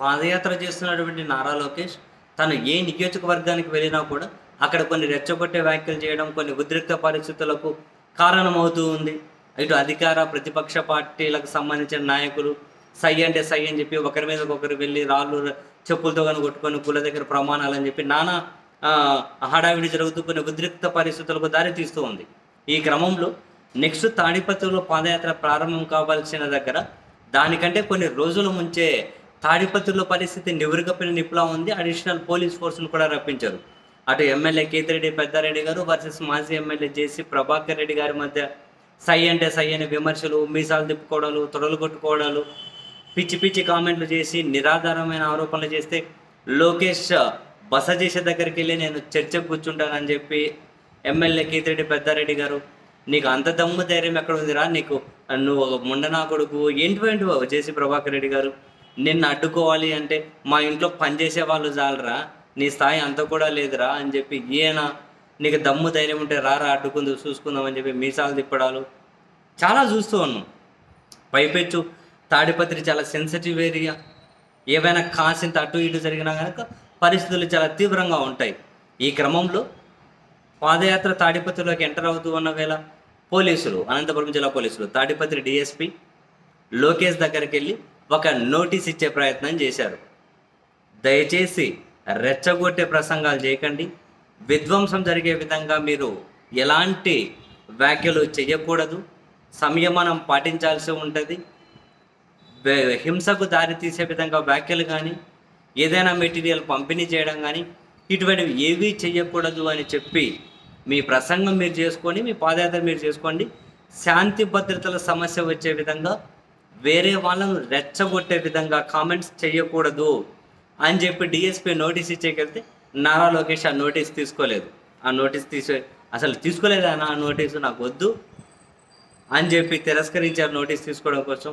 పాదయాత్ర చేస్తున్నటువంటి నారా లోకేష్ తను ఏ నియోజకవర్గానికి వెళ్ళినా కూడా అక్కడ కొన్ని రెచ్చగొట్టే వ్యాఖ్యలు చేయడం కొన్ని ఉద్రిక్త పరిస్థితులకు కారణమవుతూ ఉంది. ఇటు అధికార ప్రతిపక్ష పార్టీలకు సంబంధించిన నాయకులు సై అంటే సై అని చెప్పి ఒకరి మీద ఒకరు వెళ్ళి రాళ్ళు చెప్పులతో కానీ కొట్టుకొని కుల దగ్గర ప్రమాణాలు అని చెప్పి నానా హడావిడి జరుగుతూ కొన్ని ఉద్రిక్త పరిస్థితులకు దారి తీస్తూ ఉంది. ఈ క్రమంలో నెక్స్ట్ తాడిపత్రిలో పాదయాత్ర ప్రారంభం కావాల్సిన దగ్గర దానికంటే కొన్ని రోజుల ముంచే తాడిపత్రిలో పరిస్థితి నివురుగప్పిన నిప్పులా ఉంది. అడిషనల్ పోలీస్ ఫోర్సును కూడా రప్పించారు. అటు ఎమ్మెల్యే కేతిరెడ్డి పెద్దారెడ్డి గారు వర్సెస్ మాజీ ఎమ్మెల్యే జేసీ ప్రభాకర్ రెడ్డి గారి మధ్య సై అంటే సై అనే విమర్శలు మీసాలు తిప్పుకోవడాలు తొడలు కొట్టుకోవడాలు పిచ్చి పిచ్చి కామెంట్లు చేసి నిరాధారమైన ఆరోపణలు చేస్తే లోకేష్ బస చేసే దగ్గరికి వెళ్ళి నేను చర్చకు కూర్చుంటానని చెప్పి ఎమ్మెల్యే కేతిరెడ్డి పెద్దారెడ్డి గారు నీకు అంత దమ్ము ధైర్యం ఎక్కడ ఉందిరా? నీకు నువ్వు ఒక ముండనా కొడుకు ఏంటివేంటివో జేసీ ప్రభాకర్ రెడ్డి గారు నిన్ను అడ్డుకోవాలి అంటే మా ఇంట్లో పనిచేసే వాళ్ళు చాలరా? నీ స్థాయి అంత కూడా లేదురా అని చెప్పి ఈయన నీకు దమ్ము ధైర్యం ఉంటే రారా అడ్డుకుంది చూసుకుందాం అని చెప్పి మీసాలు తిప్పడాలు. చాలా చూస్తూ ఉన్నాం. పైపెచ్చు తాడిపత్రి చాలా సెన్సిటివ్ ఏరియా ఏవైనా కాసింత అటు ఇటు జరిగినా కనుక పరిస్థితులు చాలా తీవ్రంగా ఉంటాయి. ఈ క్రమంలో పాదయాత్ర తాడిపత్రిలోకి ఎంటర్ అవుతూ ఉన్న వేళ పోలీసులు అనంతపురం జిల్లా పోలీసులు తాడిపత్రి డిఎస్పి లోకేష్ దగ్గరికి వెళ్ళి ఒక నోటీస్ ఇచ్చే ప్రయత్నం చేశారు. దయచేసి రెచ్చగొట్టే ప్రసంగాలు చేయకండి. విధ్వంసం జరిగే విధంగా మీరు ఎలాంటి వ్యాఖ్యలు చేయకూడదు సంయమనం పాటించాల్సి ఉంటుంది. హింసకు దారి తీసే విధంగా వ్యాఖ్యలు కానీ ఏదైనా మెటీరియల్ పంపిణీ చేయడం కానీ ఇటువంటివి ఏవీ చేయకూడదు అని చెప్పి మీ ప్రసంగం మీరు చేసుకొని మీ పాదయాత్ర మీరు చేసుకోండి. శాంతి భద్రతల సమస్య వచ్చే విధంగా వేరే వాళ్ళను రెచ్చగొట్టే విధంగా కామెంట్స్ చేయకూడదు అని చెప్పి డిఎస్పీ నోటీస్ ఇచ్చేకెళ్తే నారా లోకేష్ ఆ నోటీస్ తీసుకోలేదు. ఆ నోటీస్ తీసే అసలు తీసుకోలేదు ఆ నోటీసు నాకు వద్దు అని చెప్పి తిరస్కరించారు నోటీస్ తీసుకోవడం కోసం.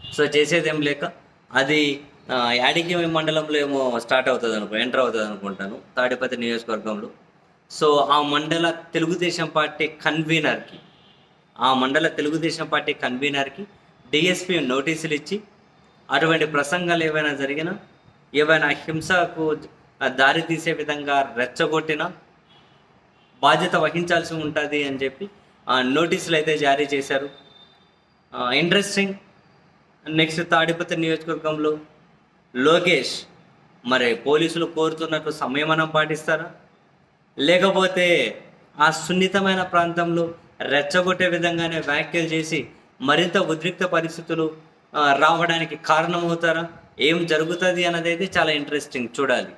సో చేసేదేం లేక అది యాడికి మండలంలో ఏమో స్టార్ట్ అవుతుంది అనుకో ఎంటర్ అవుతుంది అనుకుంటాను తాడిపతి నియోజకవర్గంలో. సో ఆ మండల తెలుగుదేశం పార్టీ కన్వీనర్కి ఆ మండల తెలుగుదేశం పార్టీ కన్వీనర్కి డిఎస్పి నోటీసులు ఇచ్చి అటువంటి ప్రసంగాలు ఏవైనా జరిగినా ఏవైనా హింసకు దారి తీసే విధంగా రెచ్చగొట్టినా బాధ్యత వహించాల్సి ఉంటుంది అని చెప్పి ఆ నోటీసులు అయితే జారీ చేశారు. ఇంట్రెస్టింగ్ నెక్స్ట్ తాడిపత్రి నియోజకవర్గంలో లోకేష్ మరి పోలీసులు కోరుతున్నట్టు సంయమనం పాటిస్తారా? లేకపోతే ఆ సున్నితమైన ప్రాంతంలో రెచ్చగొట్టే విధంగానే వ్యాఖ్యలు చేసి మరింత ఉద్రిక్త పరిస్థితులు రావడానికి కారణమవుతారా? ఏం జరుగుతుంది అన్నది అయితే చాలా ఇంట్రెస్టింగ్ చూడాలి.